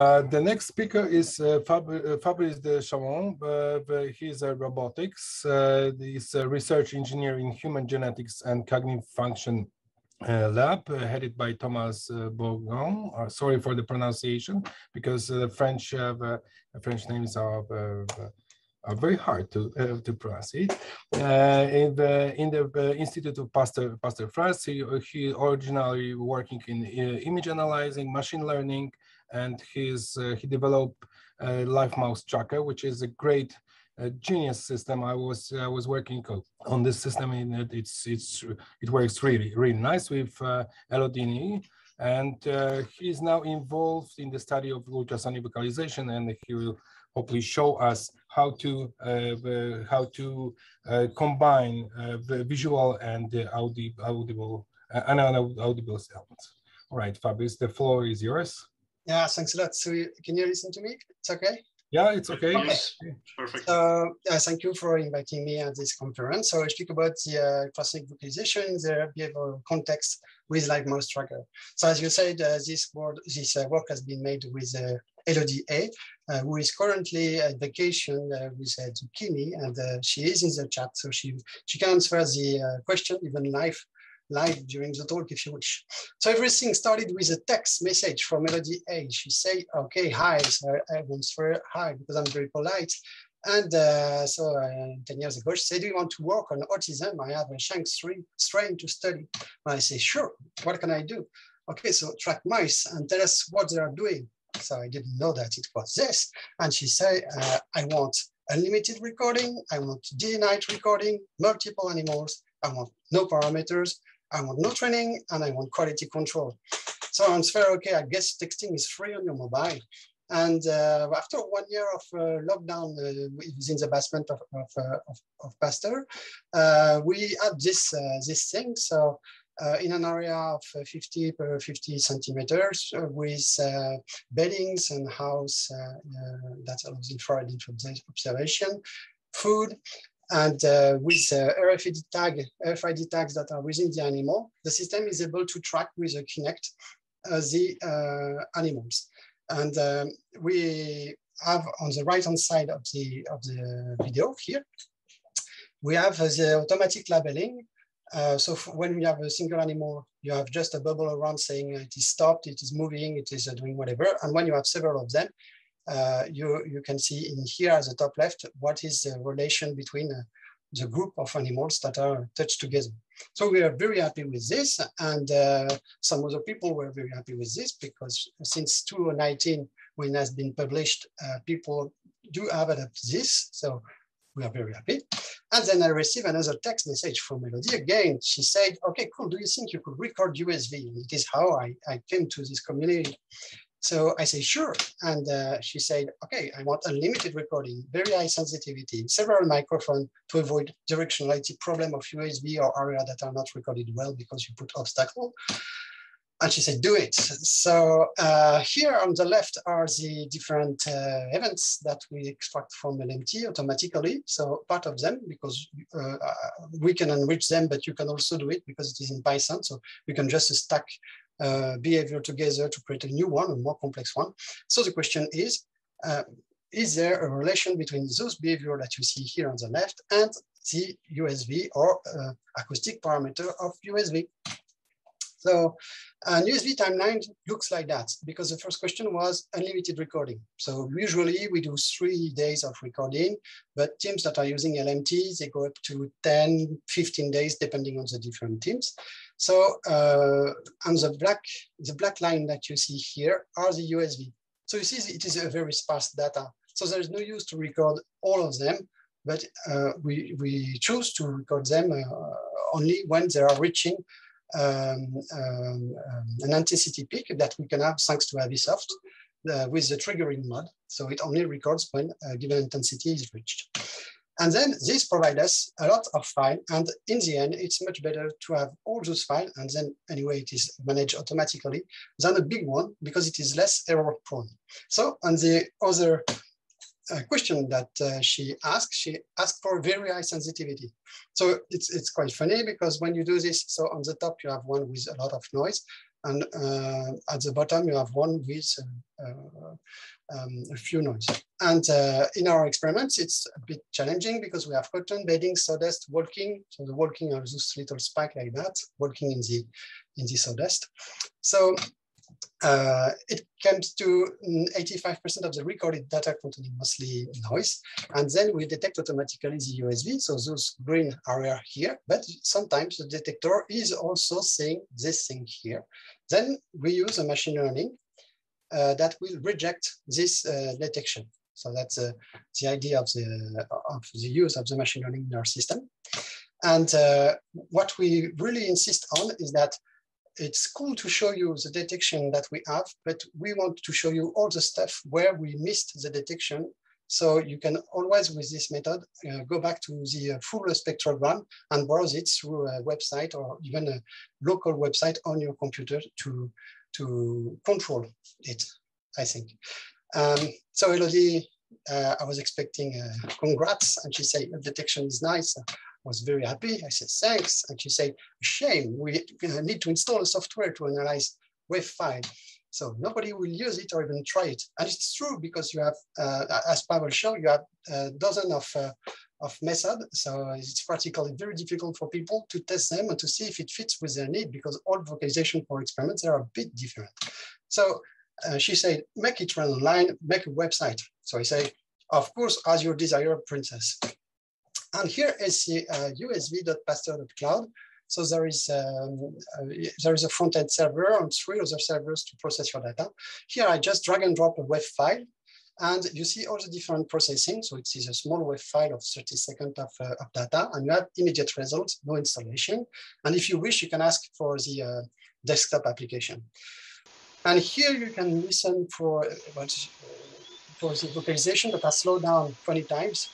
Uh, the next speaker is uh, Fab uh, Fabrice de Chaumont. Uh, he's a robotics. Uh, he's a research engineer in human genetics and cognitive function uh, lab, headed by Thomas Bourgon. sorry for the pronunciation, because the French French names are are very hard to uh, to pronounce it. Uh, in the in the uh, Institute of Pasteur Pasteur France, he, he originally working in image analyzing, machine learning, and he's uh, he developed a live mouse tracker, which is a great uh, genius system. I was I was working on this system, and it's it's it works really really nice with uh, Elodie, and uh, he's now involved in the study of ultrasonic vocalization, and he will hopefully show us how to uh, how to uh, combine the visual and the audi audible and audible elements. All right, Fabrice, the floor is yours. Yeah, thanks a lot. So can you listen to me? It's okay? Yeah, it's okay. Yes, perfect. Uh, yeah, thank you for inviting me at this conference. So I speak about the uh, classic vocalization in the behavioral context with live mouse tracker. So as you said, uh, this, word, this uh, work has been made with uh, Elodie Ey, uh, who is currently at vacation uh, with uh, Zucchini, and uh, she is in the chat, so she, she can answer the uh, question even live live during the talk if you wish. So everything started with a text message from Elodie Ey. She say, okay, hi, so I answer hi because I'm very polite. And uh, so uh, 10 years ago, she said, do you want to work on autism? I have a Shanks strain to study. And I say, sure, what can I do? Okay, so track mice and tell us what they are doing. So I didn't know that it was this. And she said, uh, I want unlimited recording, I want day-night recording, multiple animals, I want no parameters, I want no training and I want quality control. So I answer, okay, I guess texting is free on your mobile. And uh, after one year of uh, lockdown uh, within the basement of, of, uh, of, of Pasteur, uh, we had this, uh, this thing. So in an area of 50 per 50 centimeters with beddings and house that allows infrared observation, food, and uh, with uh, RFID tag, RFID tags that are within the animal, the system is able to track with a Kinect uh, the uh, animals. And um, we have on the right-hand side of the, of the video here, we have the automatic labeling. Uh, so when we have a single animal, you have just a bubble around saying it is stopped, it is moving, it is uh, doing whatever. And when you have several of them, you, you can see in here at the top left, what is the relation between uh, the group of animals that are touched together. So we are very happy with this. And uh, some other people were very happy with this because since 2019, when it has been published, uh, people do have adopted this. So we are very happy. And then I received another text message from Elodie. again. She said, okay, cool. Do you think you could record USV? And it is how I, I came to this community. So I say, sure. And uh, she said, okay, I want unlimited recording, very high sensitivity, several microphones to avoid directionality problem of USV or area that are not recorded well because you put obstacle. And she said, do it. So uh, here on the left are the different uh, events that we extract from LMT automatically. So part of them, because uh, we can enrich them, but you can also do it because it is in Python. So you can just stack uh, behavior together to create a new one, a more complex one. So the question is, uh, is there a relation between those behavior that you see here on the left and the USV or uh, acoustic parameter of USV? So an USV timeline looks like that because the first question was unlimited recording. So usually we do three days of recording, but teams that are using LMT, they go up to 10, 15 days, depending on the different teams. So uh, on the black, the black line that you see here are the USV. So you see it is a very sparse data. So there is no use to record all of them, but uh, we, we choose to record them uh, only when they are reaching um, um, an intensity peak that we can have thanks to Avisoft uh, with the triggering mode. So it only records when a given intensity is reached. And then this provides us a lot of file. And in the end, it's much better to have all those files. And then anyway, it is managed automatically than a big one because it is less error prone. So on the other uh, question that uh, she asked, she asked for very high sensitivity. So it's, it's quite funny because when you do this, so on the top, you have one with a lot of noise. And uh, at the bottom, you have one with uh, um, a few nodes. And uh, in our experiments, it's a bit challenging because we have cotton, bedding, sawdust, walking. So the walking are those little spike like that, walking in the in the sawdust. So uh, it comes to 85% of the recorded data containing mostly noise. And then we detect automatically the USV, so those green area here, but sometimes the detector is also seeing this thing here. Then we use a machine learning uh, that will reject this uh, detection. So that's uh, the idea of the, of the use of the machine learning in our system. And uh, what we really insist on is that it's cool to show you the detection that we have, but we want to show you all the stuff where we missed the detection. So you can always, with this method, uh, go back to the uh, full spectrogram and browse it through a website or even a local website on your computer to, to control it, I think. Um, so Elodie, uh, I was expecting uh, congrats, and she said, the detection is nice was very happy. I said, thanks. And she said, shame, we need to install a software to analyze WAV file. So nobody will use it or even try it. And it's true because you have, uh, as Pavel showed, you have a dozen of, uh, of methods. So it's practically very difficult for people to test them and to see if it fits with their need because all vocalization for experiments are a bit different. So uh, she said, make it run online, make a website. So I say, of course, as your desire, princess. And here is the uh, usv.pasteur.cloud. So there is, um, uh, there is a front-end server and three other servers to process your data. Here I just drag and drop a WAV file and you see all the different processing. So it is a small WAV file of 30 seconds of, uh, of, data and you have immediate results, no installation. And if you wish, you can ask for the uh, desktop application. And here you can listen for, uh, for the vocalization that has slowed down 20 times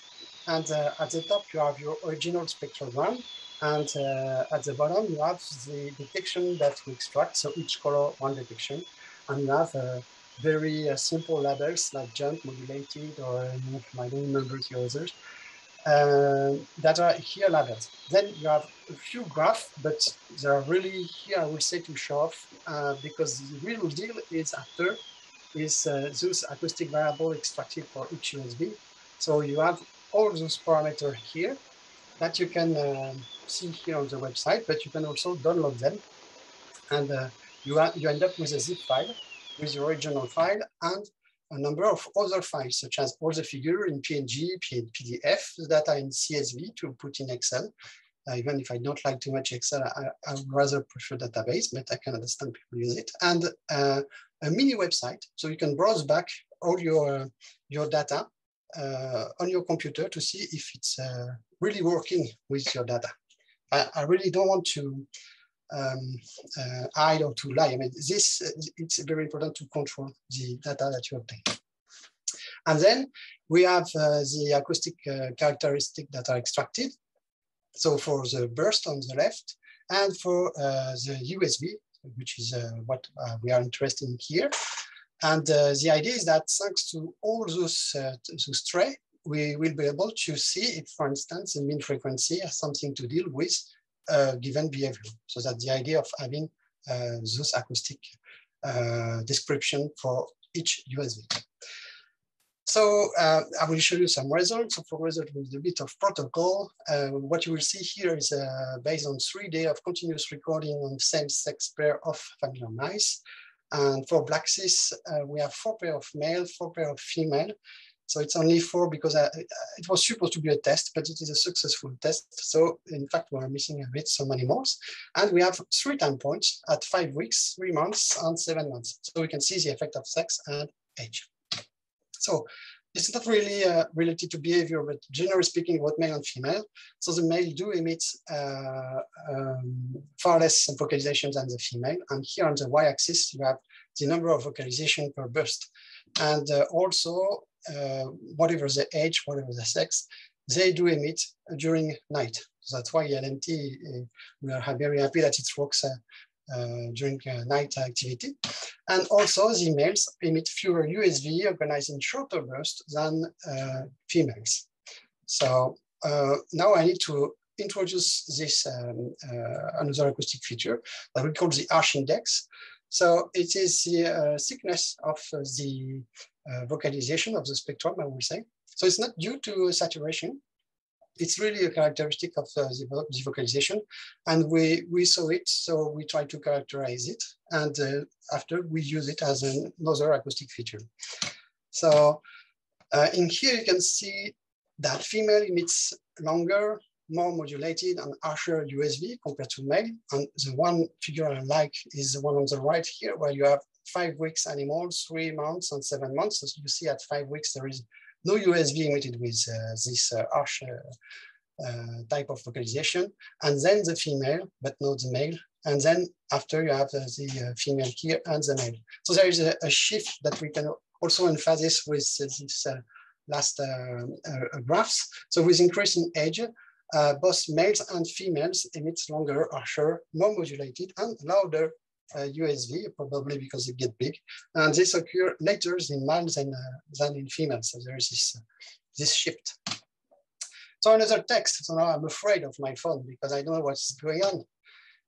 and uh, at the top, you have your original spectrogram. And uh, at the bottom, you have the detection that we extract. So each color, one detection. And you have uh, very uh, simple labels like jump, modulated, or I don't remember the others, uh, that are here labels. Then you have a few graphs, but they are really here, I will say, to show off, uh, because the real deal is after is those acoustic variable extracted for each USV. So you have all those parameters here that you can uh, see here on the website, but you can also download them. And uh, you, you end up with a zip file with the original file and a number of other files, such as all the figure in PNG, PDF, that are in CSV to put in Excel. Uh, even if I don't like too much Excel, I, I rather prefer database, but I can understand people use it. And uh, a mini website, so you can browse back all your, your data on your computer to see if it's uh, really working with your data. I, I really don't want to um, uh, hide or to lie. I mean, this it's very important to control the data that you obtain. And then we have uh, the acoustic uh, characteristic that are extracted. So for the burst on the left and for uh, the USV, which is what we are interested in here, and uh, the idea is that thanks to all those, uh, those traits, we will be able to see if, for instance, the mean frequency has something to deal with a given behavior. So that's the idea of having uh, those acoustic uh, description for each USV. So uh, I will show you some results. So for results with a bit of protocol, uh, what you will see here is uh, based on three days of continuous recording on the same sex pair of familiar mice. And for Black Cis, uh, we have four pair of male, four pair of female. So it's only four because I, uh, it was supposed to be a test, but it is a successful test. So in fact, we're missing a bit so many animals. And we have three time points at five weeks, three months, and seven months. So we can see the effect of sex and age. So it's not really uh, related to behavior, but generally speaking about male and female. So the male do emit uh, um, far less vocalizations than the female. And here on the y-axis, you have the number of vocalization per burst. And uh, also, uh, whatever the age, whatever the sex, they do emit during night. So that's why LMT, uh, we are very happy that it works uh, during uh, night activity. And also the males emit fewer USV organized in shorter bursts than uh, females. So now I need to introduce this um, uh, another acoustic feature that we call the Arch index. So it is the uh, thickness of uh, the uh, vocalization of the spectrum, I will say. So it's not due to saturation. It's really a characteristic of uh, the, vocalization. And we, we saw it, so we try to characterize it. And uh, after we use it as another acoustic feature. So uh, in here, you can see that female emits longer, more modulated and harsher USV compared to male. And the one figure I like is the one on the right here, where you have five weeks animals, three months and seven months. As you see at five weeks, there is no USV emitted with uh, this uh, harsh uh, type of vocalization. And then the female, but not the male. And then after you have the female here and the male. So there is a, a, shift that we can also emphasize with this last graphs. So with increasing age, uh, both males and females emit longer, harsher, more modulated, and louder USV, probably because they get big. And this occur later in males than, uh, than in females. So there is this, uh, this shift. So another text. So now I'm afraid of my phone because I don't know what's going on.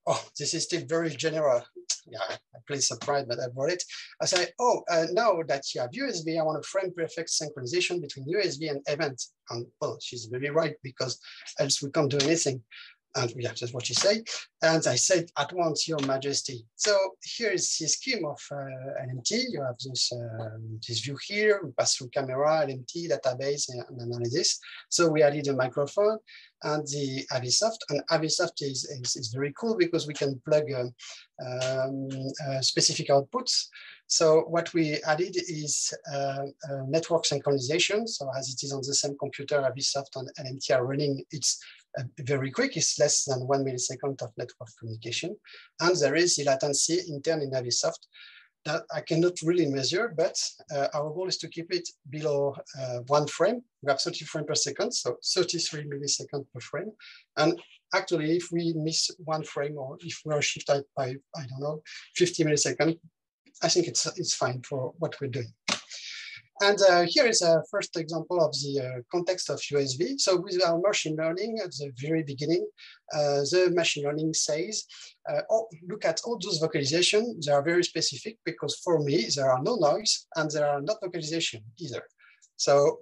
Oh, this is still very general yeah, I'm play surprised, but I brought it. I say, oh, uh, now that you have USV, I want a frame perfect synchronization between USV and event. And oh, she's very right because else we can't do anything. And yeah, that's what she said. And I said, at once, Your Majesty. So here is the scheme of uh, LMT. You have this, uh, this view here. We pass through camera, LMT, database, and analysis. So we added a microphone and the Avisoft. And Avisoft is, is, is very cool because we can plug um, um, uh, specific outputs. So what we added is uh, network synchronization. So as it is on the same computer, Avisoft and LMT are running, it's uh, very quick, it's less than one millisecond of network communication. And there is the latency intern in Avisoft that I cannot really measure, but uh, our goal is to keep it below uh, one frame. We have 30 frames per second, so 33 milliseconds per frame. And actually, if we miss one frame or if we are shifted by, I don't know, 50 milliseconds, I think it's, it's fine for what we're doing. And uh, here is a first example of the uh, context of USV. So with our machine learning at the very beginning, uh, the machine learning says, uh, oh, look at all those vocalizations. They are very specific because for me, there are no noise and there are not vocalization either. So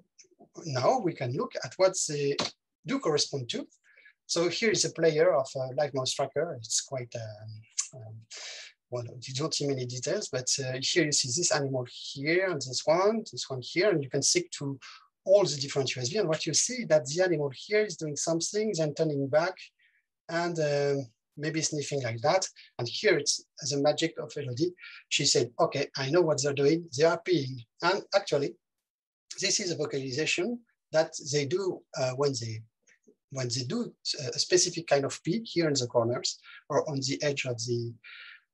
now we can look at what they do correspond to. So here is a player of a live mouse tracker. It's quite um, um, well, you don't see many details, but uh, here you see this animal here and this one, this one here, and you can stick to all the different USV. And what you see that the animal here is doing something, then turning back and um, maybe sniffing like that. And here it's the magic of Elodie. She said, okay, I know what they're doing. They are peeing. And actually, this is a vocalization that they do uh, when they when they do a specific kind of pee here in the corners or on the edge of the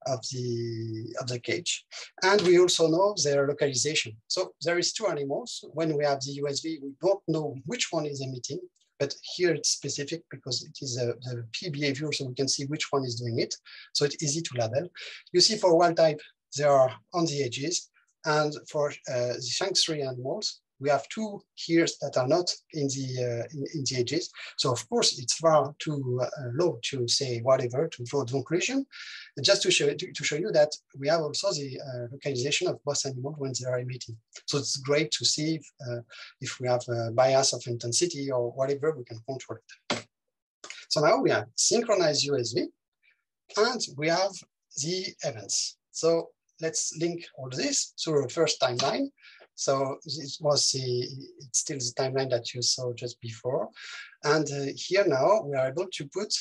of the, of the cage. And we also know their localization. So there is two animals. When we have the USV, we don't know which one is emitting, but here it's specific because it is a, the P behavior, so we can see which one is doing it. So it's easy to label. You see for wild type, they are on the edges. And for uh, the Shank3 animals, we have two here that are not in the uh, in, in, the edges. So of course it's far too uh, low to say whatever to draw the conclusion. Just to show to, to show you that we have also the uh, localization of both animals when they are emitting. So it's great to see if, uh, if we have a bias of intensity or whatever we can control it. So now we have synchronized USV and we have the events. So let's link all this to the first timeline. So it was the, it's still the timeline that you saw just before. And uh, here now we are able to put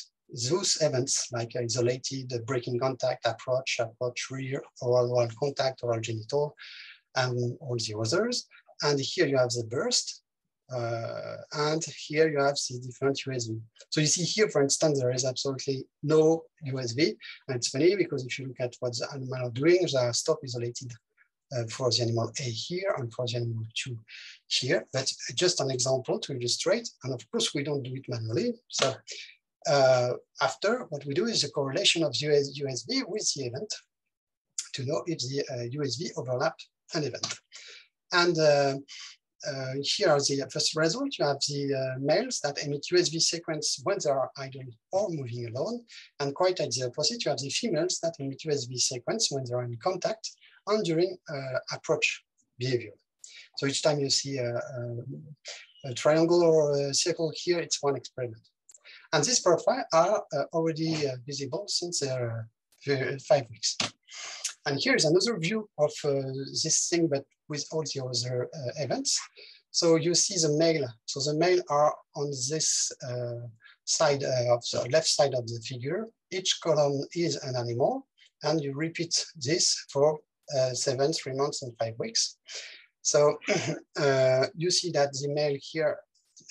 those events like isolated breaking contact, approach, approach rear, oral, oral contact, oral genital, and all the others. And here you have the burst. Uh, and here you have the different USV. So you see here, for instance, there is absolutely no USV. And it's funny because if you look at what the animal are doing, they are stop isolated uh, for the animal A here and for the animal 2 here. But just an example to illustrate. And of course, we don't do it manually. So uh, after, what we do is a correlation of US, USV with the event to know if the uh, USV overlap an event. And uh, uh, here are the first result. You have the uh, males that emit USV sequence when they are idle or moving alone. And quite at the opposite, you have the females that emit USV sequence when they're in contact and during uh, approach behavior. So each time you see a, a, a, triangle or a circle here, it's one experiment. And these profiles are uh, already uh, visible since they're uh, five weeks. And here's another view of this thing, but with all the other uh, events. So you see the male. So the male are on this uh, side uh, of the left side of the figure. Each column is an animal, and you repeat this for seven, three months, and five weeks. So uh, you see that the male here,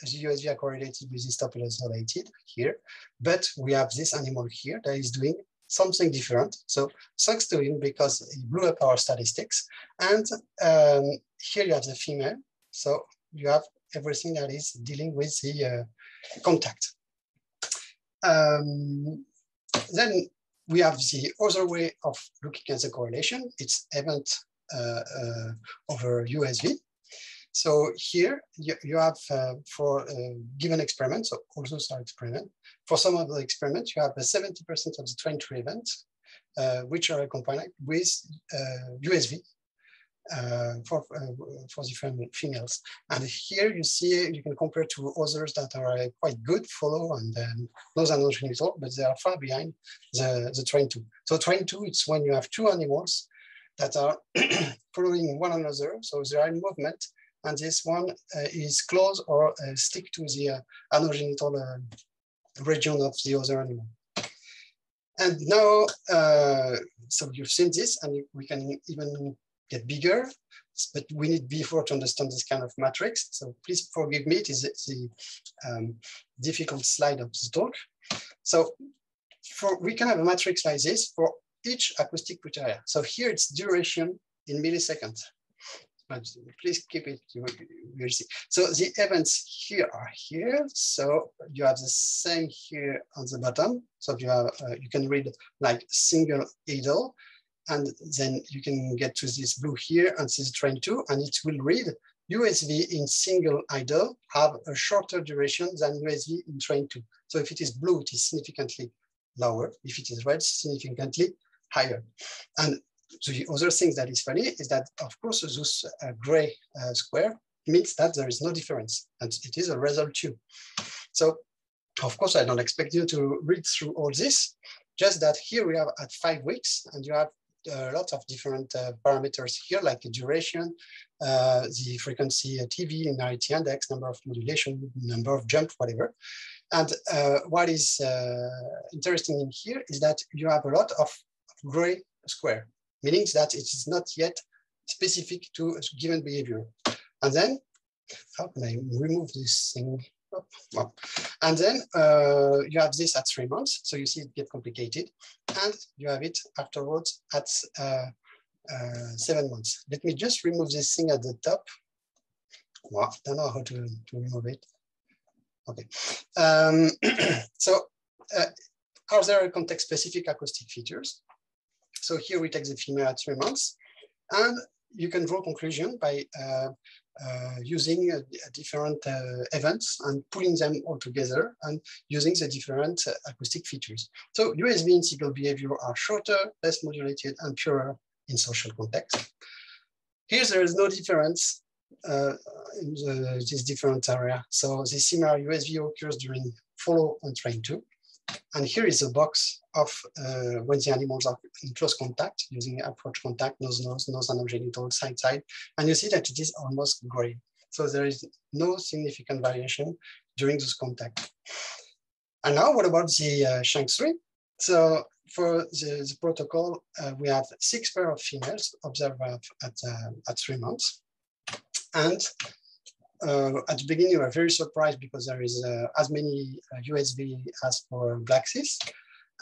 the USV are correlated with this Histopelus related here, but we have this animal here that is doing something different. So thanks to him, because he blew up our statistics. And um, here you have the female. So you have everything that is dealing with the uh, contact. Um, then we have the other way of looking at the correlation. It's event uh, uh, over USV. So here you, you have uh, for a given experiments, so all those are experiment. For some of the experiments, you have 70% of the train tree events, uh, which are accompanied with uh, USV uh, for, uh, for different females. And here you see, you can compare to others that are uh, quite good follow and um, those are not genital, but they are far behind the, the train two. So train two, it's when you have two animals that are following one another. So they are in movement and this one uh, is close or uh, stick to the uh, anogenital region of the other animal. And now, so you've seen this, and we can even get bigger, but we need before to understand this kind of matrix. So please forgive me, it is the um, difficult slide of the talk. So for, we can have a matrix like this for each acoustic criteria. So here it's duration in milliseconds but please keep it, you will see. So the events here are here. So you have the same here on the bottom. So you have, uh, you can read like single idle, and then you can get to this blue here and this train two, and it will read USV in single idle have a shorter duration than USV in train two. So if it is blue, it is significantly lower. If it is red, significantly higher. And the other thing that is funny is that, of course, this uh, gray uh, square means that there is no difference, and it is a result too. So, of course, I don't expect you to read through all this, just that here we have at five weeks, and you have a lot of different uh, parameters here, like the duration, uh, the frequency uh, TV, linearity index, number of modulation, number of jump, whatever. And uh, what is interesting in here is that you have a lot of gray square meaning that it is not yet specific to a given behavior. And then, how can I remove this thing? And then uh, you have this at three months. So you see it get complicated. And you have it afterwards at uh, uh, seven months. Let me just remove this thing at the top. Well, I don't know how to, to remove it. Okay. Um, so uh, are there context-specific acoustic features? So here we take the female at three months, and you can draw conclusion by uh, uh, using uh, different events and pulling them all together and using the different uh, acoustic features. So USV and single behavior are shorter, less modulated, and purer in social context. Here there is no difference uh, in the, this different area. So the similar USV occurs during follow and train two. And here is a box of uh, when the animals are in close contact using approach contact, nose, nose, nose, and genital side, side. And you see that it is almost gray. So there is no significant variation during this contact. And now what about the uh, Shank3? So for the, the protocol, uh, we have six pair of females observed at, uh, at three months. And uh, at the beginning, we were very surprised because there is uh, as many USV uh, as for Blackcyst.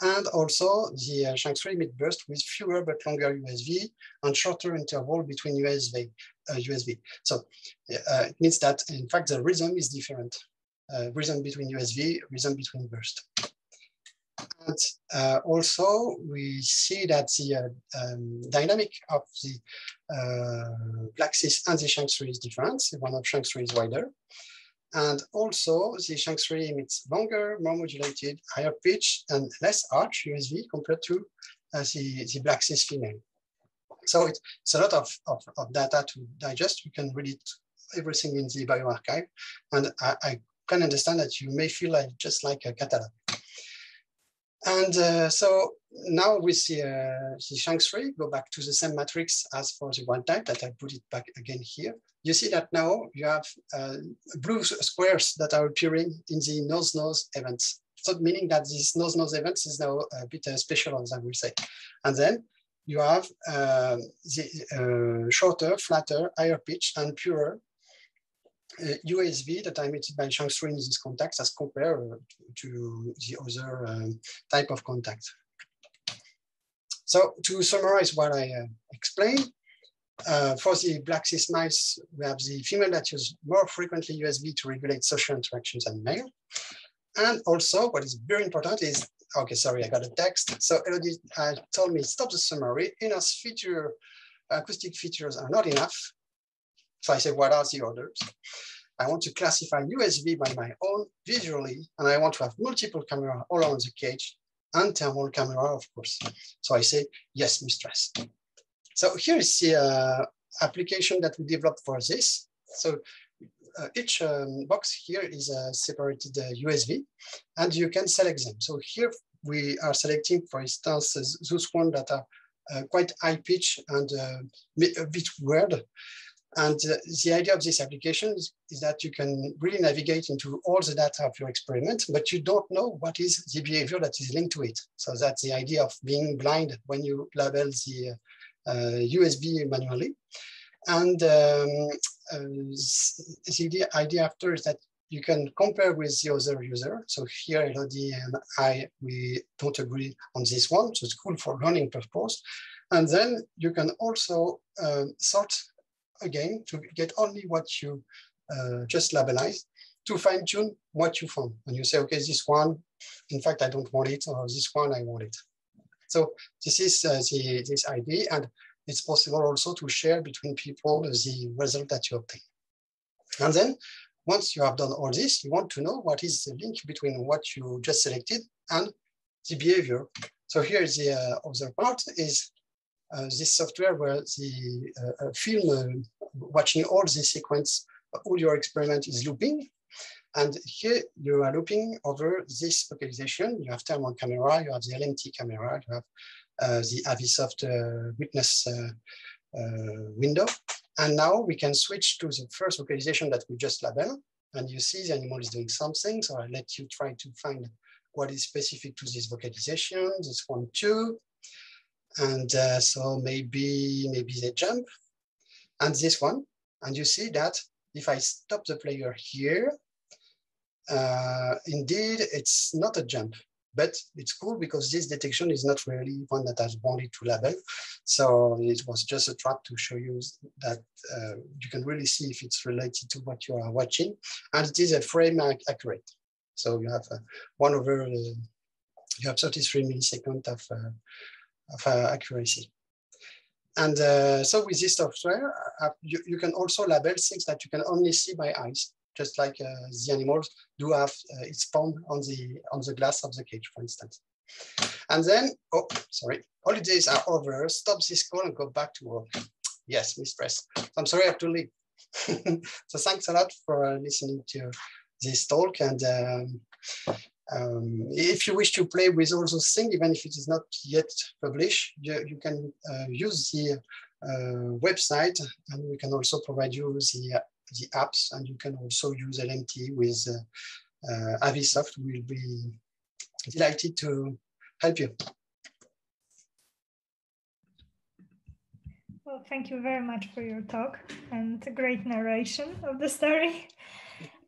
And also the uh, Shank3 emit burst with fewer but longer USV and shorter interval between USV. Uh, USV. So uh, it means that in fact the rhythm is different. rhythm between USV, rhythm between burst. Uh, also we see that the uh, um, dynamic of the uh, Black-Cis and the Shank3 is different. The one of Shank3 is wider. And also the Shank3 emits longer, more modulated, higher pitch and less arch USV compared to uh, the, the Black-Cis female. So it, it's a lot of, of, of, data to digest. You can read it, everything in the bioRxiv. And I, I can understand that you may feel like just like a catalog. And uh, so now with the, uh, the Shank3, go back to the same matrix as for the one type that I put it back again here. You see that now you have uh, blue squares that are appearing in the nose-nose events. So meaning that this nose-nose events is now a bit uh, special, as I will say. And then you have uh, the uh, shorter, flatter, higher pitch, and purer uh, USV that I emitted by Shank3 in this context as compared uh, to the other um, type of contact. So to summarize what I uh, explained, uh, for the Black-Cis mice, we have the female that use more frequently USV to regulate social interactions than male. And also what is very important is, okay, sorry, I got a text. So Elodie told me, stop the summary, enough feature, acoustic features are not enough. So I said, what are the orders? I want to classify USV by my own visually, and I want to have multiple camera all around the cage and thermal camera, of course. So I say, yes, mistress. So here is the uh, application that we developed for this. So uh, each um, box here is a separated uh, and you can select them. So here we are selecting, for instance, those ones that are uh, quite high pitch and uh, a bit weird. And uh, the idea of this application is, is, that you can really navigate into all the data of your experiment, but you don't know what is the behavior that is linked to it. So that's the idea of being blind when you label the uh, USV manually. And um, uh, the idea after is that you can compare with the other user. So here, Elodie and I, we don't agree on this one. So it's cool for learning purpose. And then you can also um, sort again to get only what you uh, just labelized to fine tune what you found. And you say, okay, this one, in fact, I don't want it, or this one, I want it. So this is uh, the, this idea, and it's possible also to share between people the result that you obtain. And then once you have done all this, you want to know what is the link between what you just selected and the behavior. So here is the uh, other part is this software where the uh, film uh, watching all the sequence, all your experiment is looping. And here you are looping over this localization. You have thermal camera, you have the LMT camera, you have uh, the Avisoft uh, witness uh, window. And now we can switch to the first localization that we just labeled. And you see the animal is doing something. So I'll let you try to find what is specific to this vocalization, this one too. And uh, so maybe, maybe they jump and this one. And you see that if I stop the player here, uh, indeed, it's not a jump, but it's cool because this detection is not really one that has wanted to label. So it was just a trap to show you that uh, you can really see if it's related to what you are watching. And it is a frame accurate. So you have uh, one over, uh, you have 33 milliseconds of uh, of uh, accuracy. And uh, so with this software, uh, you, you can also label things that you can only see by eyes, just like the animals do have its palm on the, on the glass of the cage, for instance. And then, oh, sorry, holidays are over. Stop this call and go back to work. Yes, mistress. I'm sorry I have to leave. so thanks a lot for listening to this talk. And um, um, if you wish to play with all those things, even if it is not yet published, you, you can uh, use the uh, website and we can also provide you the, the apps and you can also use LMT with uh, uh, Avisoft. We'll be delighted to help you. Well, thank you very much for your talk and great narration of the story.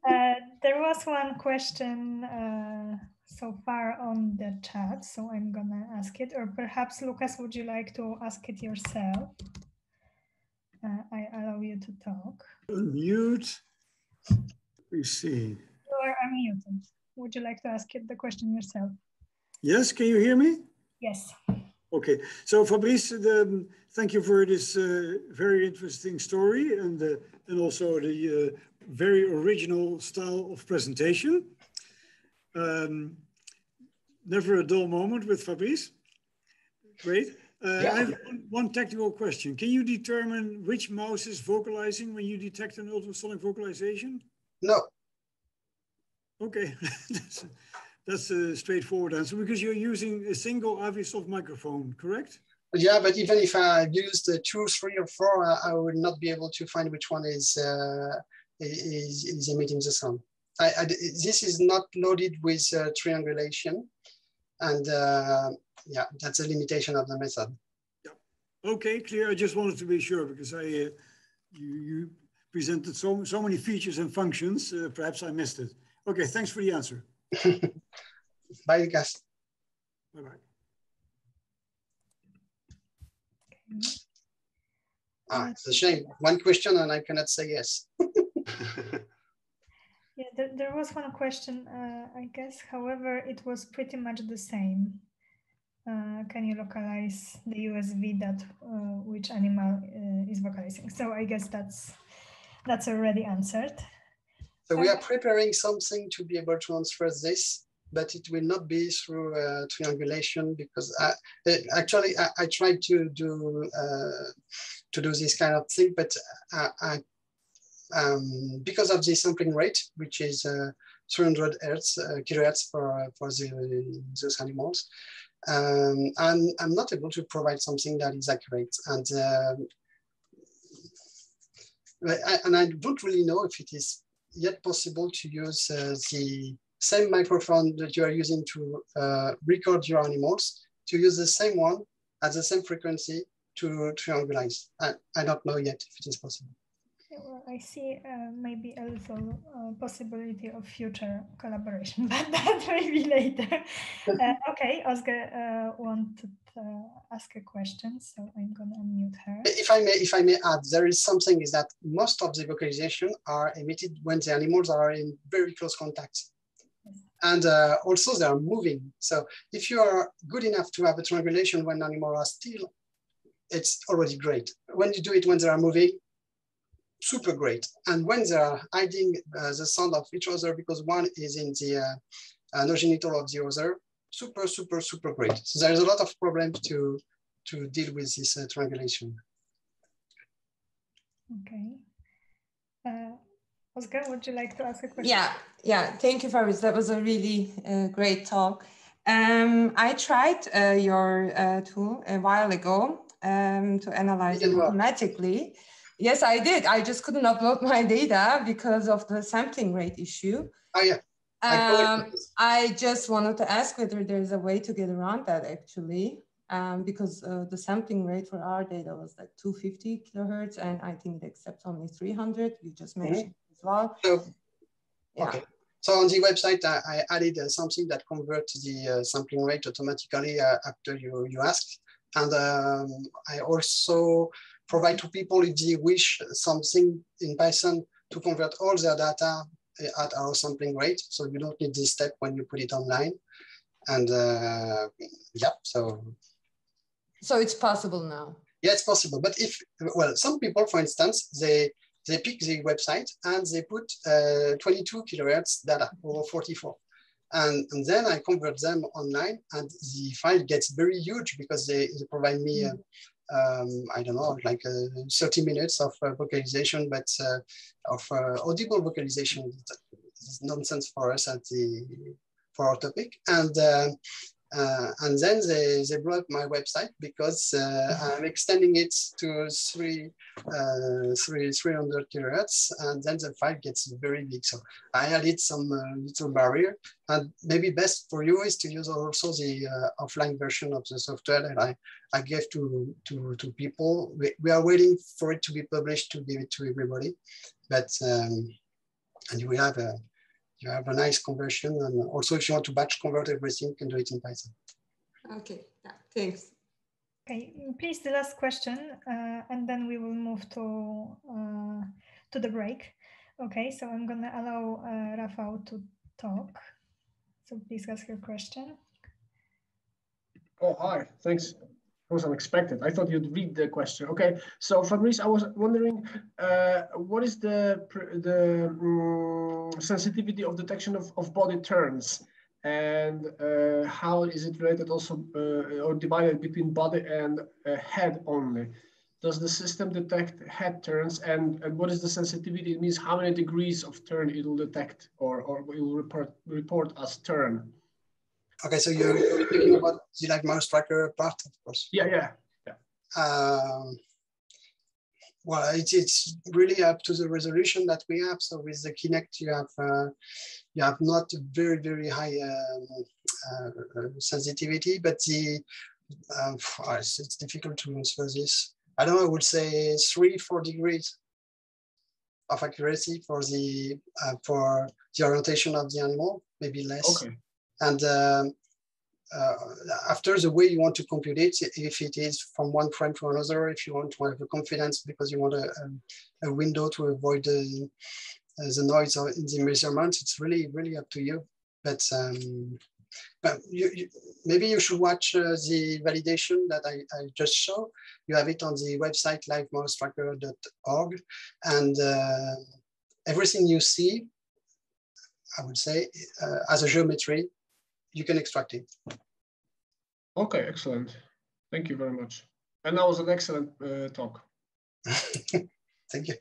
Uh, there was one question uh, so far on the chat, so I'm gonna ask it, or perhaps Lucas, would you like to ask it yourself? Uh, I allow you to talk. Unmute. We see. You are unmuted. Would you like to ask it the question yourself? Yes, can you hear me? Yes. Okay, so Fabrice, the, thank you for this uh, very interesting story and, uh, and also the uh, very original style of presentation. Um, never a dull moment with Fabrice. Great. Uh, yeah. I have one, technical question. Can you determine which mouse is vocalizing when you detect an ultrasonic vocalization? No. Okay, that's, that's a straightforward answer because you're using a single Avisoft microphone, correct? Yeah, but even if I used two, three, or four, I, I would not be able to find which one is uh, is, is emitting the sound. I, I, this is not loaded with uh, triangulation, and uh, yeah, that's a limitation of the method. Yeah. Okay, clear. I just wanted to be sure because I uh, you, you presented so so many features and functions. Uh, perhaps I missed it. Okay, thanks for the answer. Bye, guys. Bye bye. Ah, it's a shame. One question and I cannot say yes. yeah, there, there, was one question, uh, I guess. However, it was pretty much the same. Uh, can you localize the USV that uh, which animal uh, is vocalizing? So I guess that's that's already answered. So we are preparing something to be able to answer this, but it will not be through uh, triangulation because I, actually I, I, tried to do uh, to do this kind of thing, but I, I um, because of the sampling rate, which is uh, 300 hertz, uh, kilohertz for, for the, those animals, um, I'm, I'm not able to provide something that is accurate. And, um, I, and I don't really know if it is yet possible to use uh, the same microphone that you are using to uh, record your animals, to use the same one at the same frequency to triangulate. I, I don't know yet if it is possible. well, I see uh, maybe a little uh, possibility of future collaboration, but that maybe later. uh, okay, Oscar uh, wanted to ask a question, so I'm gonna unmute her. If I may, if I may add, there is something is that most of the vocalization are emitted when the animals are in very close contact. And uh, also they are moving. So if you are good enough to have a triangulation when animals are still it's already great. When you do it when they are moving, super great. And when they are hiding uh, the sound of each other because one is in the uh, uh, genital of the other, super, super, super great. So there's a lot of problems to, to deal with this uh, triangulation. Okay. Oscar, would you like to ask a question? Yeah, yeah. Thank you, Faris. That was a really uh, great talk. Um, I tried uh, your uh, tool a while ago um, to analyze it automatically. Yes, I did. I just couldn't upload my data because of the sampling rate issue. Oh, yeah. Um, I just wanted to ask whether there's a way to get around that actually, um, because uh, the sampling rate for our data was like 250 kilohertz, and I think it accepts only 300. You just mm-hmm. mentioned So, yeah. Okay. So on the website, I, I added uh, something that converts the uh, sampling rate automatically uh, after you, you ask. And um, I also provide to people if they wish something in Python to convert all their data at our sampling rate. So you don't need this step when you put it online. And uh, yeah, so. So it's possible now. Yeah, it's possible. But if, well, some people, for instance, they they pick the website and they put uh, 22 kilohertz data or 44. And, and, then I convert them online and the file gets very huge because they, they provide me, uh, um, I don't know, like uh, 30 minutes of uh, vocalization, but uh, of uh, audible vocalization. It's nonsense for us at the, for our topic. And uh, and then they, they blocked my website because uh, I'm extending it to three, uh, three, 300 kilohertz, and then the file gets very big. So I added some uh, little barrier, and maybe best for you is to use also the uh, offline version of the software that I, I gave to, to, to people. We, we are waiting for it to be published to give it to everybody, but um, and you will have a you have a nice conversion. And also if you want to batch convert everything, you can do it in Python. Okay, yeah, thanks. Okay, please the last question, uh, and then we will move to uh, to the break. Okay, so I'm gonna allow uh, Rafał to talk. So please ask your question. Oh, hi, thanks. It was unexpected. I thought you'd read the question. Okay, so Fabrice, I was wondering, uh, what is the the um, sensitivity of detection of, of body turns, and uh, how is it related also uh, or divided between body and uh, head only? Does the system detect head turns, and, and what is the sensitivity? It means how many degrees of turn it will detect or or it will report report as turn. Okay, so you're, you're thinking about the Live Mouse Tracker part, of course. Yeah, yeah, yeah. Um, well, it's, it's really up to the resolution that we have. So with the Kinect, you have uh, you have not very very high um, uh, uh sensitivity, but the um, it's, it's, difficult to answer this. I don't know. I would say three four degrees of accuracy for the uh, for the orientation of the animal, maybe less. Okay. And um, uh, after the way you want to compute it, if it is from one frame to another, if you want to have a confidence because you want a, a, a window to avoid the, uh, the noise in the measurement, it's really, really up to you. But, um, but you, you, maybe you should watch uh, the validation that I, I, just showed. You have it on the website livemousetracker.org and uh, everything you see, I would say, uh, as a geometry you can extract it. Okay, excellent. Thank you very much. And that was an excellent uh, talk. Thank you.